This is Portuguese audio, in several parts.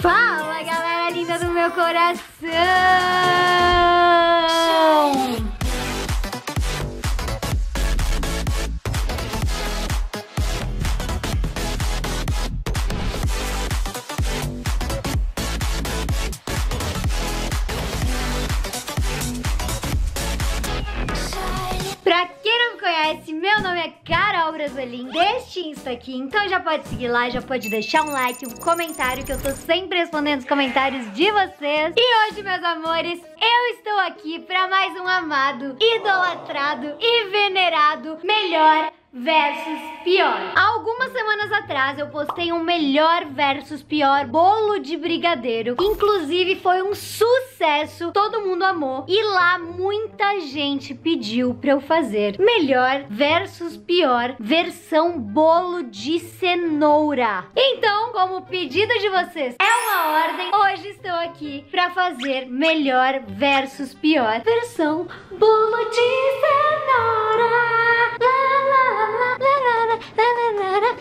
Fala, galera linda do meu coração! Carol Brasolim, deste Insta aqui, então já pode seguir lá, já pode deixar um like, um comentário, que eu tô sempre respondendo os comentários de vocês. E hoje, meus amores, eu estou aqui pra mais um amado, idolatrado e venerado melhor versus pior. Algumas semanas atrás eu postei um melhor versus pior bolo de brigadeiro. Inclusive foi um sucesso, todo mundo amou. E lá muita gente pediu pra eu fazer melhor versus pior versão bolo de cenoura. Então, como pedido de vocês é uma ordem, hoje estou aqui pra fazer melhor versus pior versão bolo de cenoura. Lá, lá,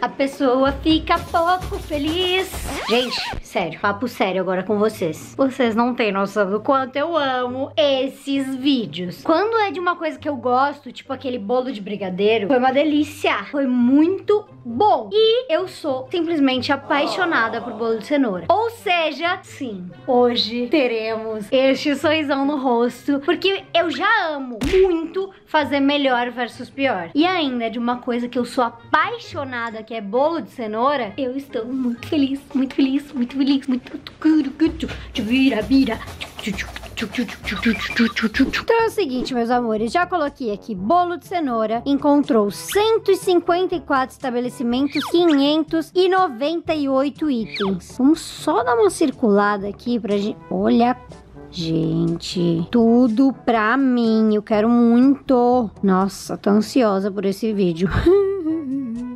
a pessoa fica pouco feliz. Gente, sério, papo sério agora com vocês. Vocês não têm noção do quanto eu amo esses vídeos. Quando é de uma coisa que eu gosto, tipo aquele bolo de brigadeiro, foi uma delícia. Foi muito bom. E eu sou simplesmente apaixonada por bolo de cenoura. Ou seja, sim, hoje teremos este sorrisão no rosto, porque eu já amo muito fazer melhor versus pior. E ainda de uma coisa que eu sou apaixonada, que é bolo de cenoura, eu estou muito feliz, muito feliz, muito feliz, muito vira, vira. Então é o seguinte, meus amores, já coloquei aqui bolo de cenoura, encontrou 154 estabelecimentos, 598 itens. Vamos só dar uma circulada aqui pra gente... Olha Gente, tudo pra mim. Eu quero muito. Nossa, tô ansiosa por esse vídeo.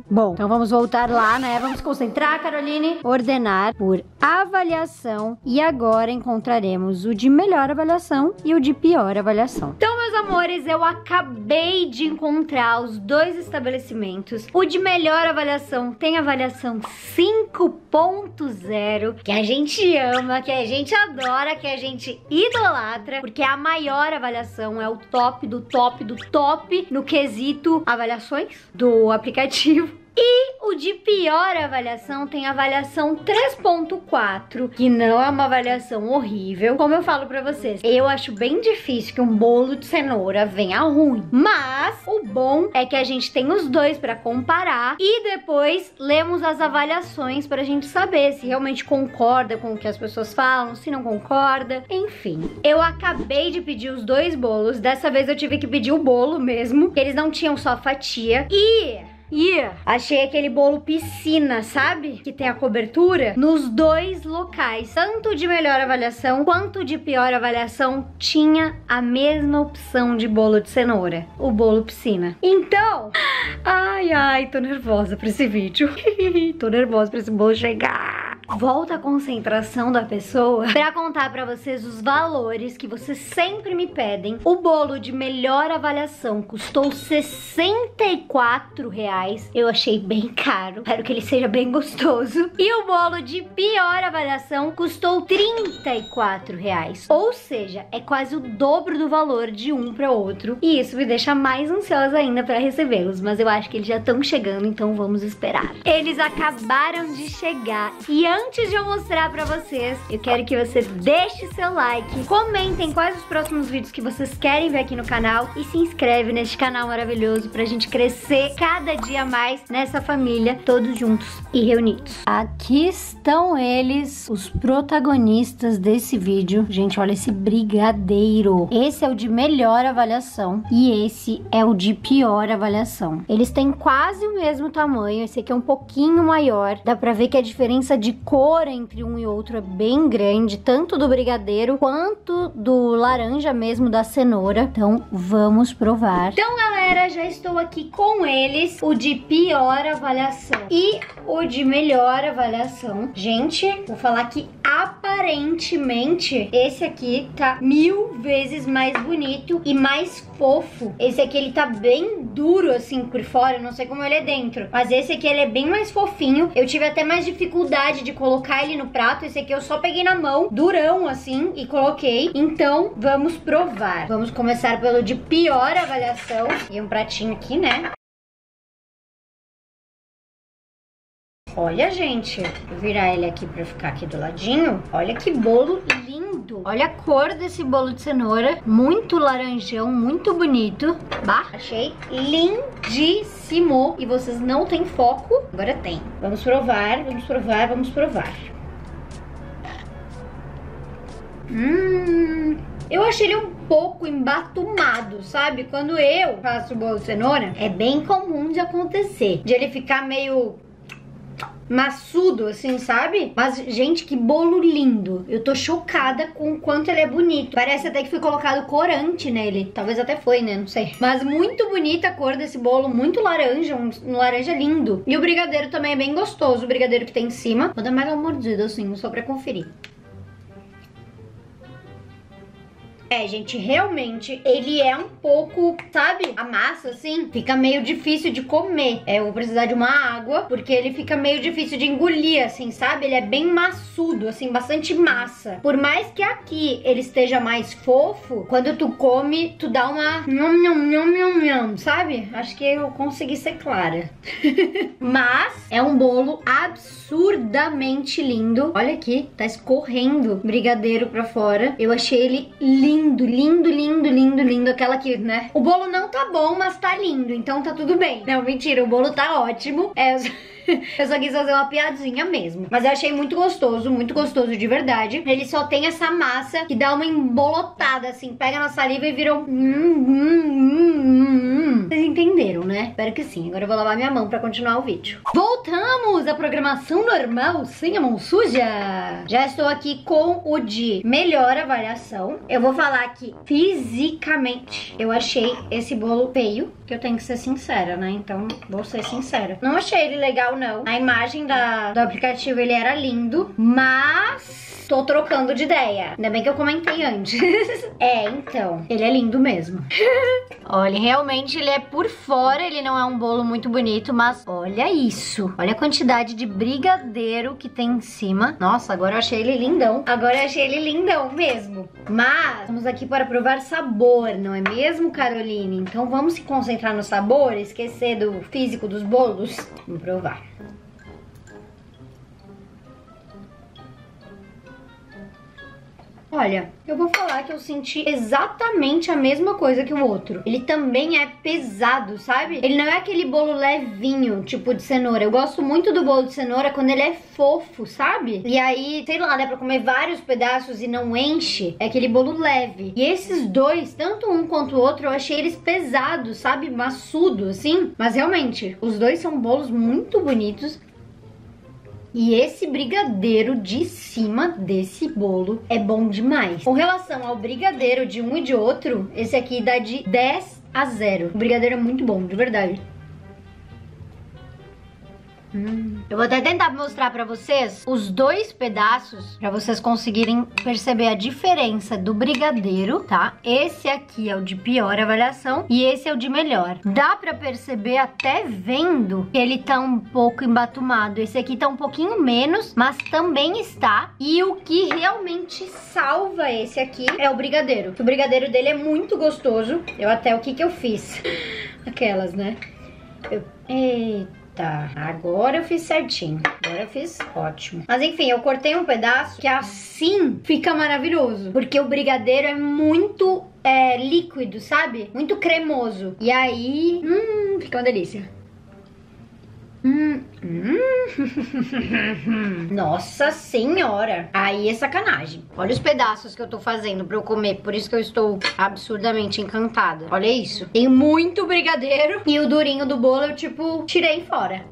Bom, então vamos voltar lá, né? Vamos concentrar, Caroline. Ordenar por avaliação. E agora encontraremos o de melhor avaliação e o de pior avaliação. Então, meus amores, eu acabei de encontrar os dois estabelecimentos. O de melhor avaliação tem avaliação 5.0, que a gente ama, que a gente adora, que a gente idolatra, porque é a maior avaliação, é o top do top do top no quesito avaliações do aplicativo. E o de pior avaliação tem avaliação 3.4, que não é uma avaliação horrível. Como eu falo pra vocês, eu acho bem difícil que um bolo de cenoura venha ruim. Mas o bom é que a gente tem os dois pra comparar e depois lemos as avaliações pra gente saber se realmente concorda com o que as pessoas falam, se não concorda, enfim. Eu acabei de pedir os dois bolos, dessa vez eu tive que pedir o bolo mesmo, eles não tinham só fatia e e achei aquele bolo piscina, sabe? Que tem a cobertura nos dois locais. Tanto de melhor avaliação quanto de pior avaliação tinha a mesma opção de bolo de cenoura. O bolo piscina. Então, ai, ai, tô nervosa pra esse vídeo. tô nervosa pra esse bolo chegar volta a concentração da pessoa pra contar pra vocês os valores que vocês sempre me pedem. O bolo de melhor avaliação custou 64 reais. Eu achei bem caro. Espero que ele seja bem gostoso. E o bolo de pior avaliação custou 34 reais. Ou seja, é quase o dobro do valor de um para outro. E isso me deixa mais ansiosa ainda para recebê-los. Mas eu acho que eles já estão chegando, então vamos esperar. Eles acabaram de chegar e antes de eu mostrar pra vocês, eu quero que você deixe seu like, comentem quais os próximos vídeos que vocês querem ver aqui no canal e se inscreve neste canal maravilhoso pra gente crescer cada dia mais nessa família, todos juntos e reunidos. Aqui estão eles, os protagonistas desse vídeo. Gente, olha esse brigadeiro. Esse é o de melhor avaliação e esse é o de pior avaliação. Eles têm quase o mesmo tamanho, esse aqui é um pouquinho maior. Dá pra ver que a diferença de cor entre um e outro é bem grande, tanto do brigadeiro quanto do laranja mesmo, da cenoura. Então, vamos provar. Então, galera, já estou aqui com eles, o de pior avaliação e o de melhor avaliação. Gente, vou falar que a aparentemente esse aqui tá mil vezes mais bonito e mais fofo. Esse aqui ele tá bem duro assim por fora, não sei como ele é dentro. Mas esse aqui ele é bem mais fofinho. Eu tive até mais dificuldade de colocar ele no prato. Esse aqui eu só peguei na mão, durão assim, e coloquei. Então, vamos provar. Vamos começar pelo de pior avaliação. E um pratinho aqui, né? Olha, gente, vou virar ele aqui pra ficar aqui do ladinho. Olha que bolo lindo. Olha a cor desse bolo de cenoura. Muito laranjão, muito bonito. Bah, achei lindíssimo. E vocês não têm foco? Agora tem. Vamos provar, vamos provar, vamos provar. Hum... Eu achei ele um pouco embatumado, sabe? Quando eu faço bolo de cenoura, é bem comum de acontecer. De ele ficar meio maçudo, assim, sabe? Mas, gente, que bolo lindo. Eu tô chocada com o quanto ele é bonito. Parece até que foi colocado corante nele. Talvez até foi, né? Não sei. Mas muito bonita a cor desse bolo. Muito laranja, um, um laranja lindo. E o brigadeiro também é bem gostoso, o brigadeiro que tem em cima. Vou dar mais uma mordida, assim, só pra conferir. É, gente, realmente ele é um pouco, sabe? A massa, assim, fica meio difícil de comer. É, eu vou precisar de uma água, porque ele fica meio difícil de engolir, assim, sabe? Ele é bem maçudo, assim, bastante massa. Por mais que aqui ele esteja mais fofo, quando tu come, tu dá uma sabe? Acho que eu consegui ser clara. Mas é um bolo absurdamente lindo. Olha aqui, tá escorrendo brigadeiro pra fora. Eu achei ele lindo lindo, lindo, lindo, lindo, lindo. Aquela que, né? O bolo não tá bom, mas tá lindo, então tá tudo bem. Não, mentira, o bolo tá ótimo. É, eu só quis fazer uma piadinha mesmo. Mas eu achei muito gostoso, muito gostoso de verdade. Ele só tem essa massa que dá uma embolotada, assim. Pega na saliva e vira um... Hum, hum, hum, Vocês entenderam, né? Espero que sim. Agora eu vou lavar minha mão pra continuar o vídeo. Voltamos à programação normal, sem a mão suja. Já estou aqui com o de melhor avaliação. Eu vou falar que fisicamente eu achei esse bolo feio, que eu tenho que ser sincera, né? Então vou ser sincera. Não achei ele legal não. A imagem da, do aplicativo, ele era lindo, mas... Tô trocando de ideia. Ainda bem que eu comentei antes. é, então. Ele é lindo mesmo. olha, realmente ele é por fora, ele não é um bolo muito bonito, mas olha isso. Olha a quantidade de brigadeiro que tem em cima. Nossa, agora eu achei ele lindão. Agora eu achei ele lindão mesmo. Mas, vamos aqui para provar sabor, não é mesmo, Caroline? Então vamos se concentrar no sabor, esquecer do físico dos bolos. Vamos provar. Olha, eu vou falar que eu senti exatamente a mesma coisa que o outro. Ele também é pesado, sabe? Ele não é aquele bolo levinho, tipo de cenoura. Eu gosto muito do bolo de cenoura quando ele é fofo, sabe? E aí, sei lá, dá pra comer vários pedaços e não enche. É aquele bolo leve. E esses dois, tanto um quanto o outro, eu achei eles pesados, sabe? Maçudo, assim. Mas realmente, os dois são bolos muito bonitos. E esse brigadeiro de cima desse bolo é bom demais. Com relação ao brigadeiro de um e de outro, esse aqui dá de 10 a 0. O brigadeiro é muito bom, de verdade. Hum. Eu vou até tentar mostrar pra vocês os dois pedaços pra vocês conseguirem perceber a diferença do brigadeiro, tá? Esse aqui é o de pior avaliação e esse é o de melhor. Dá pra perceber até vendo que ele tá um pouco embatumado. Esse aqui tá um pouquinho menos, mas também está. E o que realmente salva esse aqui é o brigadeiro. O brigadeiro dele é muito gostoso. Eu até, o que que eu fiz? Aquelas, né? Eu... Eita. Tá, agora eu fiz certinho. Agora eu fiz ótimo. Mas enfim, eu cortei um pedaço que assim fica maravilhoso. Porque o brigadeiro é muito é, líquido, sabe? Muito cremoso. E aí, hum, fica uma delícia. Hum, hum. Nossa senhora. Aí é sacanagem. Olha os pedaços que eu tô fazendo pra eu comer. Por isso que eu estou absurdamente encantada. Olha isso. Tem muito brigadeiro. E o durinho do bolo eu, tipo, tirei fora.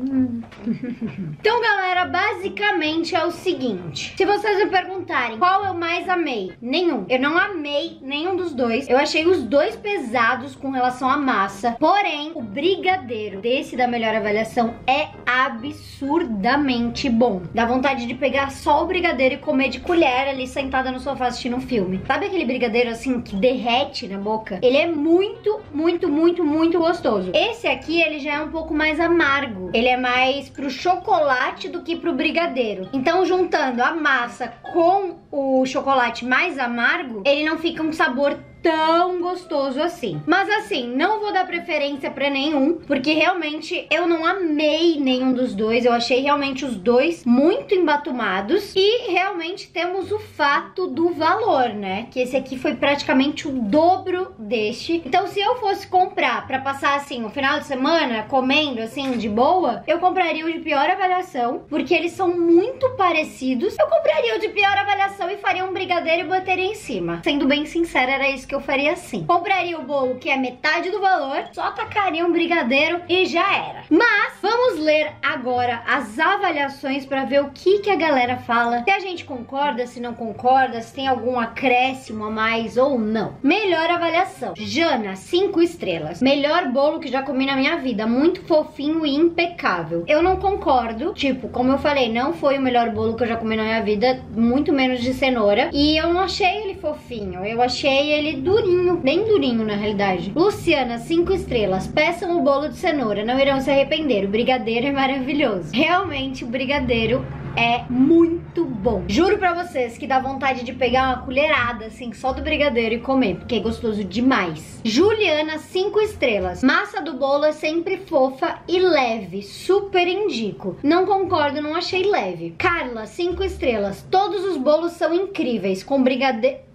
Então, galera, basicamente é o seguinte. Se vocês me perguntarem qual eu mais amei, nenhum. Eu não amei nenhum dos dois. Eu achei os dois pesados com relação à massa. Porém, o brigadeiro desse da melhor avaliação é absurdamente bom. Dá vontade de pegar só o brigadeiro e comer de colher ali sentada no sofá assistindo um filme. Sabe aquele brigadeiro assim que derrete na boca? Ele é muito, muito, muito, muito gostoso. Esse aqui, ele já é um pouco mais amargo. Ele é mais pro chocolate do que pro brigadeiro. Então, juntando a massa com o chocolate mais amargo, ele não fica um sabor tão gostoso assim. Mas assim, não vou dar preferência para nenhum, porque realmente eu não amei nenhum dos dois. Eu achei realmente os dois muito embatumados e realmente temos o fato do valor, né? Que esse aqui foi praticamente o dobro deste. Então, se eu fosse comprar para passar assim o final de semana comendo assim de boa, eu compraria o de pior avaliação, porque eles são muito parecidos. Eu compraria o de pior avaliação e faria um brigadeiro e botaria em cima. Sendo bem sincera, era isso que eu faria assim. Compraria o bolo que é metade do valor, só tacaria um brigadeiro e já era. Mas vamos ler agora as avaliações para ver o que, que a galera fala. Se a gente concorda, se não concorda, se tem algum acréscimo a mais ou não. Melhor avaliação. Jana, 5 estrelas. Melhor bolo que já comi na minha vida. Muito fofinho e impecável. Eu não concordo. Tipo, como eu falei, não foi o melhor bolo que eu já comi na minha vida. Muito menos de cenoura. E eu não achei ele fofinho. Eu achei ele durinho, bem durinho na realidade. Luciana, 5 estrelas. Peçam o bolo de cenoura, não irão se arrepender. O brigadeiro é maravilhoso. Realmente, o brigadeiro é muito bom. Juro pra vocês que dá vontade de pegar uma colherada, assim, só do brigadeiro e comer, porque é gostoso demais. Juliana, 5 estrelas. Massa do bolo é sempre fofa e leve. Super indico. Não concordo, não achei leve. Carla, 5 estrelas. Todos os bolos são incríveis, com brigadeiro...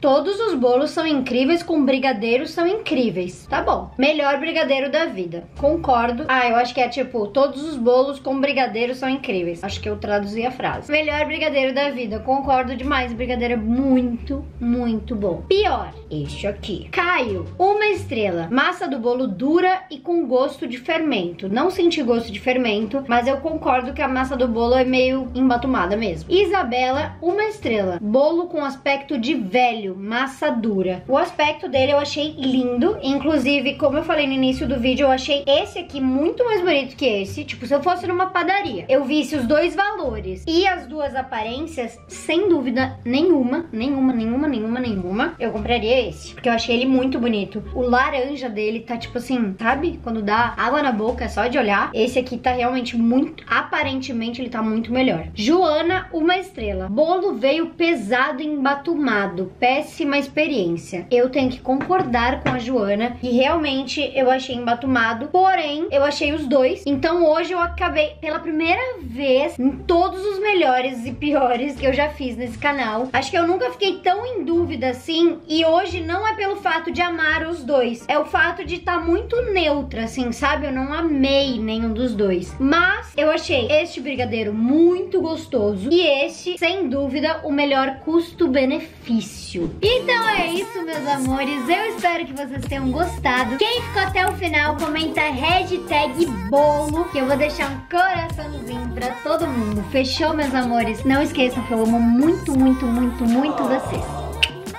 Todos os bolos são incríveis, com brigadeiros são incríveis. Tá bom. Melhor brigadeiro da vida. Concordo. Ah, eu acho que é tipo, todos os bolos com brigadeiro são incríveis. Acho que eu traduzi a frase. Melhor brigadeiro da vida. Concordo demais. Brigadeiro é muito, muito bom. Pior, este aqui. Caio, uma estrela. Massa do bolo dura e com gosto de fermento. Não senti gosto de fermento, mas eu concordo que a massa do bolo é meio embatumada mesmo. Isabela, uma estrela. Bolo com aspecto de velho massa dura. O aspecto dele eu achei lindo, inclusive, como eu falei no início do vídeo, eu achei esse aqui muito mais bonito que esse. Tipo, se eu fosse numa padaria, eu visse os dois valores e as duas aparências, sem dúvida nenhuma, nenhuma, nenhuma, nenhuma, nenhuma, eu compraria esse, porque eu achei ele muito bonito. O laranja dele tá tipo assim, sabe? Quando dá água na boca, é só de olhar. Esse aqui tá realmente muito, aparentemente ele tá muito melhor. Joana, uma estrela. Bolo veio pesado e embatumado. Pé péssima experiência. Eu tenho que concordar com a Joana que realmente eu achei embatumado, porém eu achei os dois. Então hoje eu acabei pela primeira vez em todos os melhores e piores que eu já fiz nesse canal. Acho que eu nunca fiquei tão em dúvida assim e hoje não é pelo fato de amar os dois, é o fato de estar tá muito neutra assim, sabe? Eu não amei nenhum dos dois, mas eu achei este brigadeiro muito gostoso e este, sem dúvida, o melhor custo-benefício. Então é isso, meus amores. Eu espero que vocês tenham gostado. Quem ficou até o final, comenta hashtag bolo, que eu vou deixar um coraçãozinho pra todo mundo. Fechou, meus amores? Não esqueçam que eu amo muito, muito, muito, muito vocês.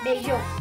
Beijo!